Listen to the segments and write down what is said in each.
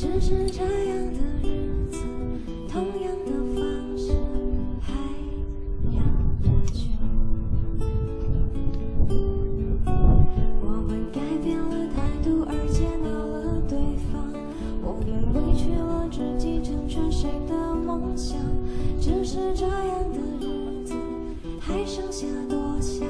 只是这样的日子，同样的方式，还要多久？我们改变了态度而接纳了对方，我们委屈了自己成全谁的梦想？只是这样的日子，还剩下多少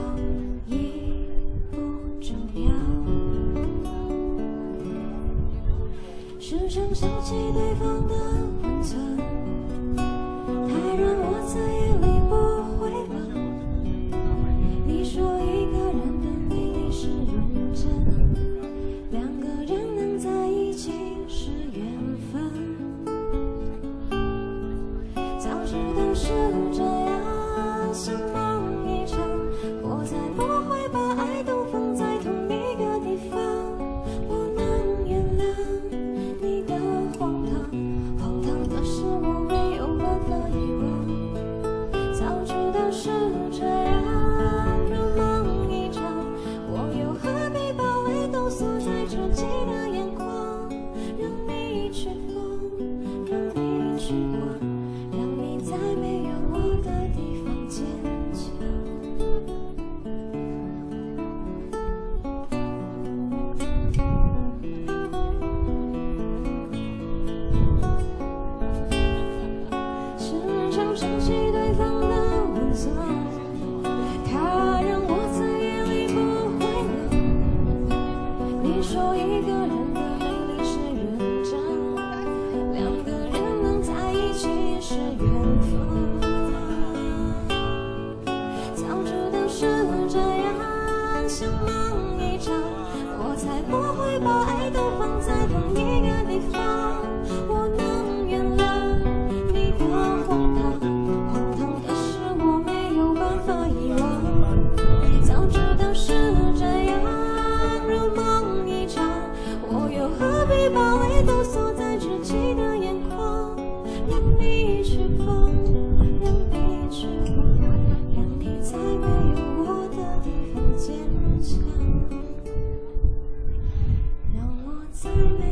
时常想起对方的温存，太让我在夜里不会。你说一个人的美丽是认真，两个人能在一起是缘分。早知道是这样，什么？There's love. Someday